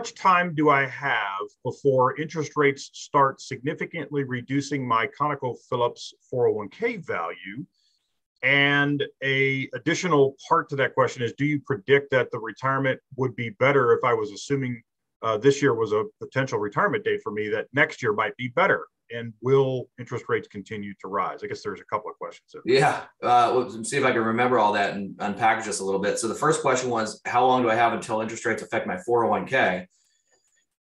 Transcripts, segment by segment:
much time do I have before interest rates start significantly reducing my ConocoPhillips 401k value? And a additional part to that question is, do you predict that the retirement would be better if I was assuming uh, this year was a potential retirement date for me, that next year might be better? And will interest rates continue to rise? I guess there's a couple of questions. There. Yeah, uh, let's see if I can remember all that and unpackage this a little bit. So the first question was, how long do I have until interest rates affect my 401k?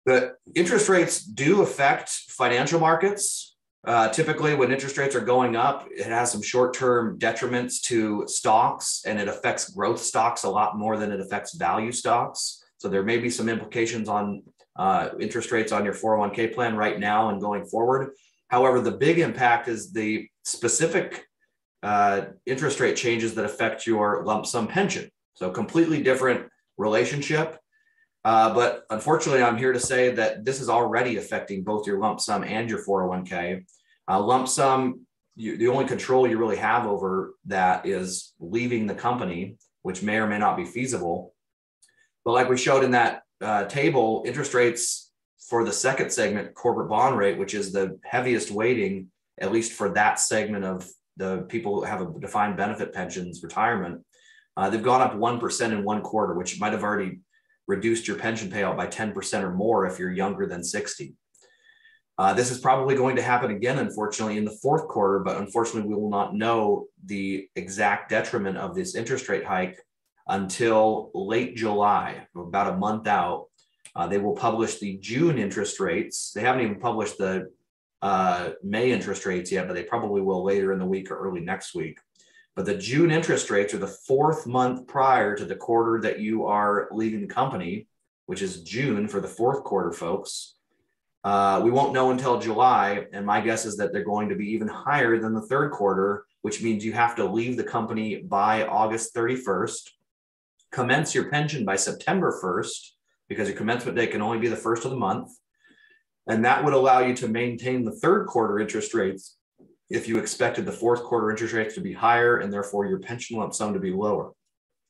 The interest rates do affect financial markets uh, typically, when interest rates are going up, it has some short term detriments to stocks and it affects growth stocks a lot more than it affects value stocks. So, there may be some implications on uh, interest rates on your 401k plan right now and going forward. However, the big impact is the specific uh, interest rate changes that affect your lump sum pension. So, completely different relationship. Uh, but unfortunately, I'm here to say that this is already affecting both your lump sum and your 401k. Uh, lump sum, you, the only control you really have over that is leaving the company, which may or may not be feasible. But like we showed in that uh, table, interest rates for the second segment, corporate bond rate, which is the heaviest weighting, at least for that segment of the people who have a defined benefit pensions retirement, uh, they've gone up 1% in one quarter, which might have already reduced your pension payout by 10% or more if you're younger than 60. Uh, this is probably going to happen again, unfortunately, in the fourth quarter, but unfortunately, we will not know the exact detriment of this interest rate hike until late July, about a month out. Uh, they will publish the June interest rates. They haven't even published the uh, May interest rates yet, but they probably will later in the week or early next week. But the June interest rates are the fourth month prior to the quarter that you are leaving the company, which is June for the fourth quarter, folks. Uh, we won't know until July. And my guess is that they're going to be even higher than the third quarter, which means you have to leave the company by August 31st, commence your pension by September 1st, because your commencement date can only be the first of the month. And that would allow you to maintain the third quarter interest rates if you expected the fourth quarter interest rates to be higher and therefore your pension lump sum to be lower.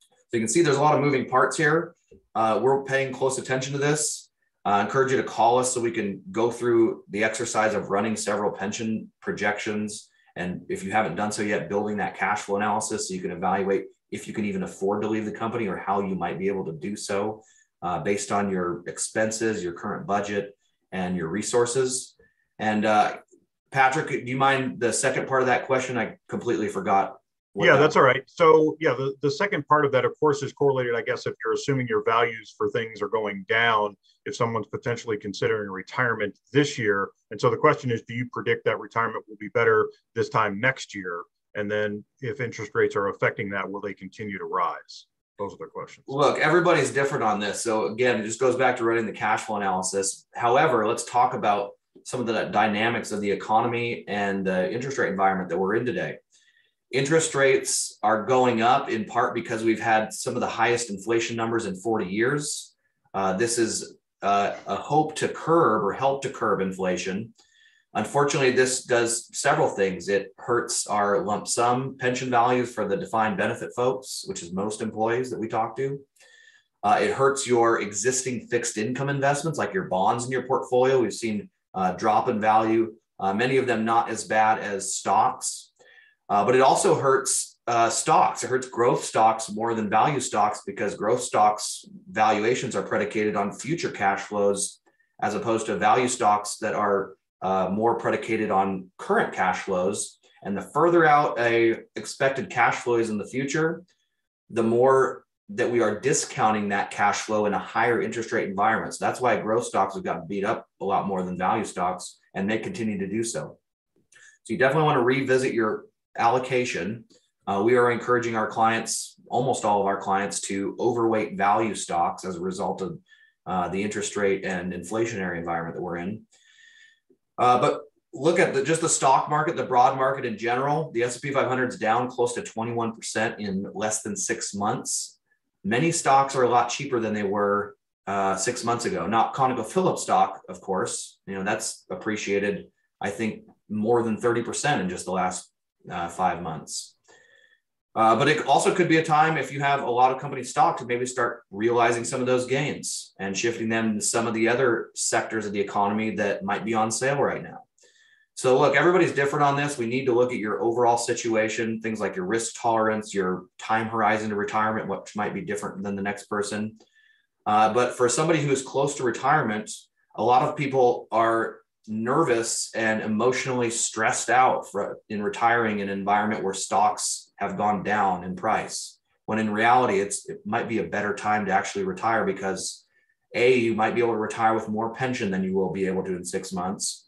So you can see there's a lot of moving parts here. Uh, we're paying close attention to this. Uh, I encourage you to call us so we can go through the exercise of running several pension projections. And if you haven't done so yet, building that cash flow analysis so you can evaluate if you can even afford to leave the company or how you might be able to do so uh, based on your expenses, your current budget, and your resources. And uh, Patrick, do you mind the second part of that question? I completely forgot. Yeah, that that's all right. So, yeah, the, the second part of that, of course, is correlated, I guess, if you're assuming your values for things are going down, if someone's potentially considering retirement this year. And so the question is, do you predict that retirement will be better this time next year? And then if interest rates are affecting that, will they continue to rise? Those are the questions. Look, everybody's different on this. So again, it just goes back to running the cash flow analysis. However, let's talk about some of the dynamics of the economy and the interest rate environment that we're in today. Interest rates are going up in part because we've had some of the highest inflation numbers in 40 years. Uh, this is uh, a hope to curb or help to curb inflation. Unfortunately, this does several things. It hurts our lump sum pension values for the defined benefit folks, which is most employees that we talk to. Uh, it hurts your existing fixed income investments, like your bonds in your portfolio. We've seen uh, drop in value, uh, many of them not as bad as stocks. Uh, but it also hurts uh, stocks. It hurts growth stocks more than value stocks because growth stocks valuations are predicated on future cash flows as opposed to value stocks that are uh, more predicated on current cash flows. And the further out a expected cash flow is in the future, the more that we are discounting that cash flow in a higher interest rate environment. So that's why growth stocks have gotten beat up a lot more than value stocks, and they continue to do so. So you definitely want to revisit your allocation. Uh, we are encouraging our clients, almost all of our clients, to overweight value stocks as a result of uh, the interest rate and inflationary environment that we're in. Uh, but look at the, just the stock market, the broad market in general. The S&P 500 is down close to 21% in less than six months many stocks are a lot cheaper than they were uh, six months ago. Not ConocoPhillips stock, of course. You know that's appreciated. I think more than thirty percent in just the last uh, five months. Uh, but it also could be a time if you have a lot of company stock to maybe start realizing some of those gains and shifting them to some of the other sectors of the economy that might be on sale right now. So, look, everybody's different on this. We need to look at your overall situation, things like your risk tolerance, your time horizon to retirement, which might be different than the next person. Uh, but for somebody who is close to retirement, a lot of people are nervous and emotionally stressed out for, in retiring in an environment where stocks have gone down in price. When in reality, it's it might be a better time to actually retire because a you might be able to retire with more pension than you will be able to in six months,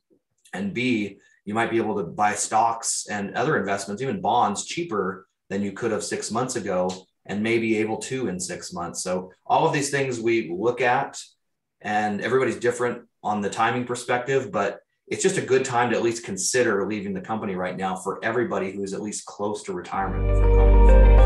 and b you might be able to buy stocks and other investments, even bonds, cheaper than you could have six months ago, and maybe able to in six months. So all of these things we look at, and everybody's different on the timing perspective, but it's just a good time to at least consider leaving the company right now for everybody who is at least close to retirement